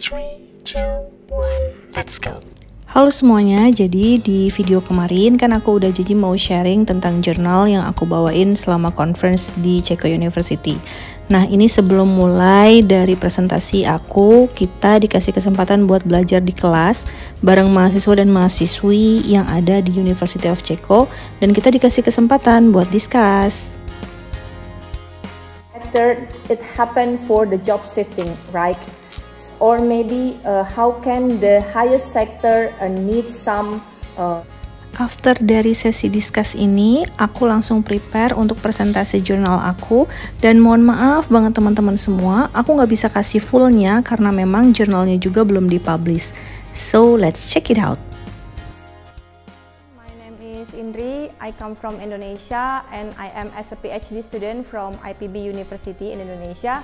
Three, two, one, let's go. Halo semuanya, jadi di video kemarin kan aku udah janji mau sharing tentang jurnal yang aku bawain selama conference di Ceko University. Nah ini sebelum mulai dari presentasi aku, kita dikasih kesempatan buat belajar di kelas bareng mahasiswa dan mahasiswi yang ada di University of Ceko dan kita dikasih kesempatan buat discuss. Third, it happened for the job shifting, right? Or maybe uh, how can the highest sector uh, need some uh, After dari sesi discuss ini, aku langsung prepare untuk presentasi jurnal aku dan mohon maaf banget teman-teman semua, aku nggak bisa kasih fullnya karena memang jurnalnya juga belum dipublish. So let's check it out. My name is Indri, I come from Indonesia and I am as a PhD student from IPB University in Indonesia.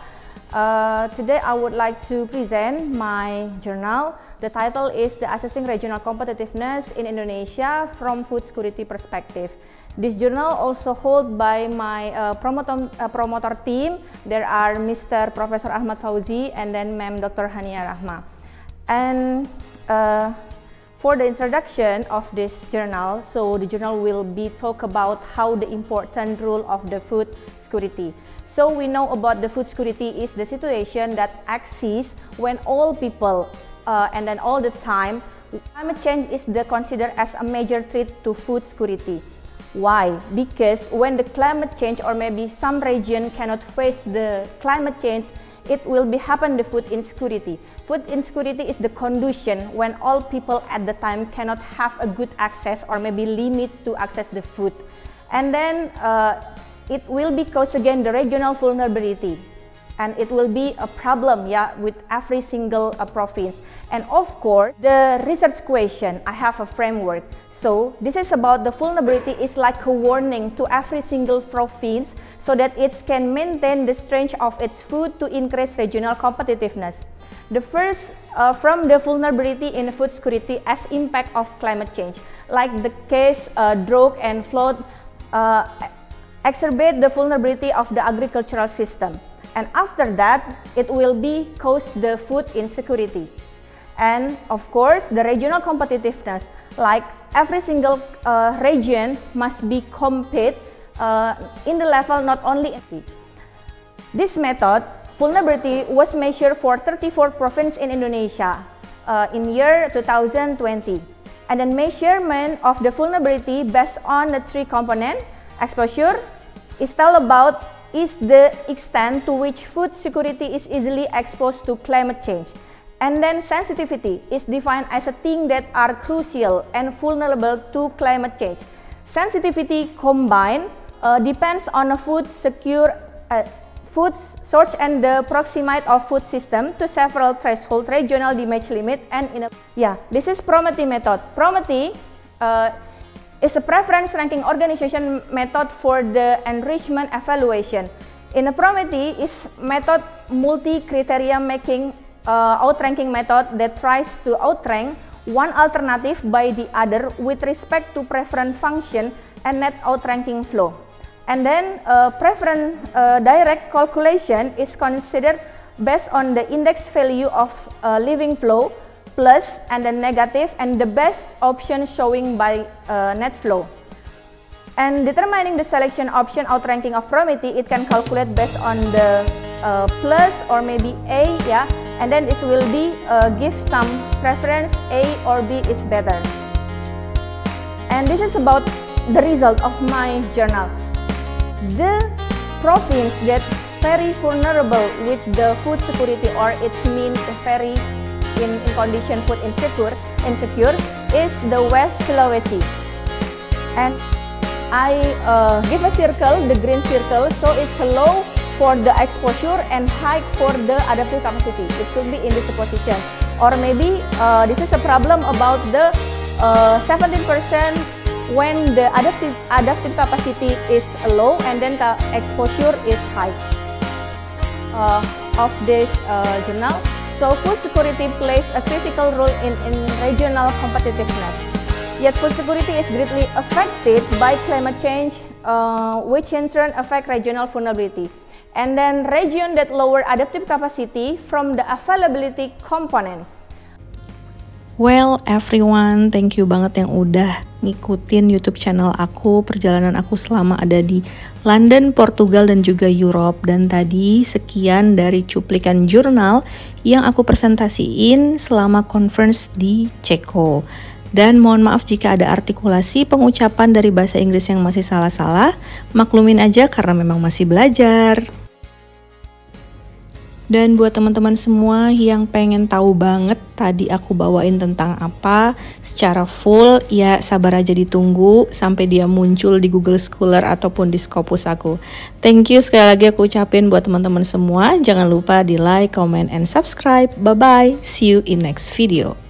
Uh, today I would like to present my journal. The title is The Assessing Regional Competitiveness in Indonesia from Food Security Perspective. This journal also held by my uh, promoter, uh, promoter team. There are Mr. Professor Ahmad Fauzi and then Ma'am Dr. Hania Rahma. And uh, for the introduction of this journal, so the journal will be talk about how the important role of the food security. So we know about the food security is the situation that exists when all people uh, and then all the time climate change is the considered as a major threat to food security. Why? Because when the climate change or maybe some region cannot face the climate change, it will be happen the food insecurity. Food insecurity is the condition when all people at the time cannot have a good access or maybe limit to access the food. And then uh, it will be cause again the regional vulnerability and it will be a problem yeah with every single uh, province and of course the research question i have a framework so this is about the vulnerability is like a warning to every single province so that it can maintain the strength of its food to increase regional competitiveness the first uh, from the vulnerability in food security as impact of climate change like the case uh, drought and flood uh, exacerbate the vulnerability of the agricultural system. And after that, it will be cause the food insecurity. And of course, the regional competitiveness, like every single uh, region must be compete uh, in the level not only This method, vulnerability, was measured for 34 provinces in Indonesia uh, in year 2020. And then measurement of the vulnerability based on the three component exposure, is tell about is the extent to which food security is easily exposed to climate change. And then sensitivity is defined as a thing that are crucial and vulnerable to climate change. Sensitivity combined uh, depends on a food secure uh, food source and the proximity of food system to several threshold regional damage limit and in a yeah this is PROMETHEE method. PROMETHEE uh, is a preference ranking organization method for the enrichment evaluation. In a PROMETHEE is method multi-criteria making uh, outranking method that tries to outrank one alternative by the other with respect to preference function and net outranking flow. And then uh, preference uh, direct calculation is considered based on the index value of uh, leaving flow plus and then negative and the best option showing by uh, net flow. And determining the selection option outranking of PROMETHEE, it can calculate based on the uh, plus or maybe A, yeah, and then it will be uh, give some preference A or B is better. And this is about the result of my journal. The province that very vulnerable with the food security or its mean very in, in condition food insecure, insecure is the West Sulawesi. And I uh, give a circle, the green circle, so it's low for the exposure and high for the adaptive capacity. It could be in this position. Or maybe uh, this is a problem about the 17% uh, when the adaptive, adaptive capacity is low and then the exposure is high. Uh, of this uh, journal. So food security plays a critical role in, in regional competitiveness. Yet food security is greatly affected by climate change, uh, which in turn affect regional vulnerability. and then region that lower adaptive capacity from the availability component. Well, everyone, thank you banget yang udah ngikutin YouTube channel aku, perjalanan aku selama ada di London, Portugal, dan juga Europe. Dan tadi sekian dari cuplikan jurnal yang aku presentasiin selama conference di Ceko. Dan mohon maaf jika ada artikulasi pengucapan dari bahasa Inggris yang masih salah-salah, maklumin aja karena memang masih belajar. Dan buat teman-teman semua yang pengen tahu banget tadi aku bawain tentang apa secara full, ya sabar aja ditunggu sampai dia muncul di Google Scholar ataupun di Scopus aku. Thank you sekali lagi aku ucapin buat teman-teman semua. Jangan lupa di like, comment, and subscribe. Bye-bye. See you in next video.